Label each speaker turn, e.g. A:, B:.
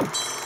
A: you